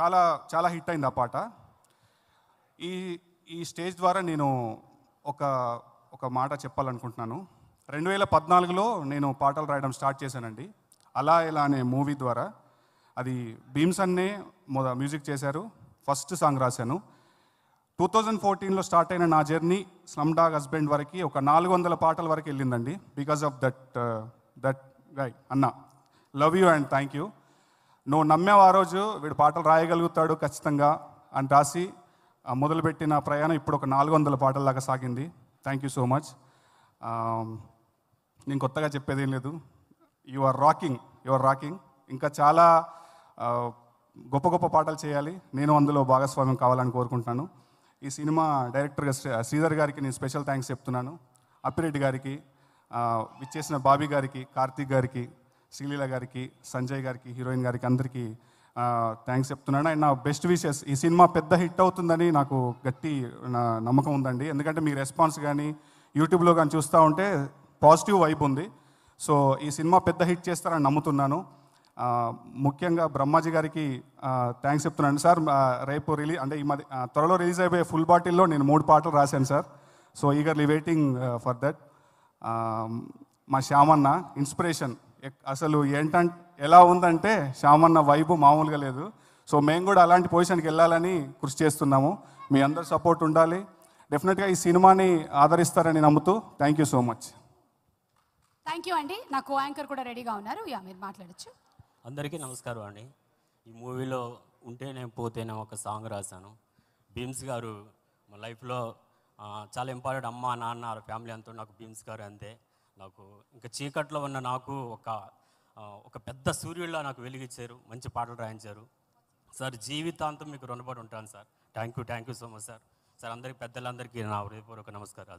చాలా చాలా హిట్ అయింది ఆ పాట. ఈ ఈ స్టేజ్ ద్వారా నేను ఒక ఒక మాట చెప్పాలనుకుంటున్నాను. రెండు వేల పద్నాలుగులో నేను పాటలు రాయడం స్టార్ట్ చేశానండి. అలా ఇలా అనే మూవీ ద్వారా. అది భీమ్స్ అన్నే మొద మ్యూజిక్ చేశారు. ఫస్ట్ సాంగ్ రాశాను. టూ థౌజండ్ ఫోర్టీన్లో స్టార్ట్ అయిన నా జర్నీ స్లమ్ డాగ్ హస్బెండ్ వరకు ఒక నాలుగు వందల పాటల వరకు వెళ్ళిందండి. Because of that that guy అన్న. Love you and thank you. నువ్వు నమ్మావు ఆ రోజు వీడు పాటలు రాయగలుగుతాడు ఖచ్చితంగా అని రాసి మొదలుపెట్టిన ప్రయాణం ఇప్పుడు ఒక నాలుగు వందల పాటల్లాగా సాగింది. థ్యాంక్ యూ సో మచ్ నేను కొత్తగా చెప్పేది ఏం లేదు. You are rocking you are rocking ఇంకా చాలా గొప్ప గొప్ప పాటలు చేయాలి. నేను అందులో భాగస్వామ్యం కావాలని కోరుకుంటున్నాను. ఈ సినిమా డైరెక్టర్గా శ్రీధర్ గారికి నేను స్పెషల్ థ్యాంక్స్ చెప్తున్నాను. అప్పిరెడ్డి గారికి విచ్చేసిన బాబీ గారికి కార్తీక్ గారికి శ్రీలీల గారికి సంజయ్ గారికి హీరోయిన్ గారికి అందరికీ థ్యాంక్స్ చెప్తున్నాను. అండ్ నా బెస్ట్ విషెస్ ఈ సినిమా పెద్ద హిట్ అవుతుందని నాకు గట్టి నా నమ్మకం ఉందండి. ఎందుకంటే మీ రెస్పాన్స్ కానీ యూట్యూబ్లో కానీ చూస్తూ ఉంటే పాజిటివ్ వైబ్ ఉంది. సో ఈ సినిమా పెద్ద హిట్ చేస్తారని నమ్ముతున్నాను. ముఖ్యంగా బ్రహ్మాజీ గారికి థ్యాంక్స్ చెప్తున్నాను. సార్ రేపు రిలీజ్ అంటే ఈ మధ్య త్వరలో రిలీజ్ అయిపోయే ఫుల్ బాటిల్లో నేను మూడు పాటలు రాశాను sir. So eagerly waiting for that మా శ్యామన్న ఇన్స్పిరేషన్ అసలు ఏంటంటే ఎలా ఉందంటే శ్యామన్న వైబు మామూలుగా లేదు. సో మేము కూడా అలాంటి పొజిషన్కి వెళ్ళాలని కృషి చేస్తున్నాము. మీ అందరి సపోర్ట్ ఉండాలి. డెఫినెట్గా ఈ సినిమాని ఆదరిస్తారని నమ్ముతూ thank you so much. Thank you అండి. నా కో యాంకర్ కూడా రెడీగా ఉన్నారు. యా మీరు మాట్లాడచ్చు. అందరికీ నమస్కారం అండి. ఈ మూవీలో ఉంటేనే పోతేనే ఒక సాంగ్ రాశాను. భీమ్స్ గారు మా లైఫ్లో ఆ, చాలా ఇంపార్టెంట్ అమ్మ నాన్న ఫ్యామిలీ అంతా నాకు భీమ్స్ గారు అంతే. నాకు ఇంకా చీకట్లో ఉన్న నాకు ఒక ఒక పెద్ద సూర్యుడిలా నాకు వెలిగించారు. మంచి పాటలు రాయించారు. సార్ జీవితాంతం మీకు రుణపడి ఉంటాను sir. Thank you thank you so much sir. Sir అందరికీ పెద్దలందరికీ నా హృదయపూర్వక నమస్కారాలు.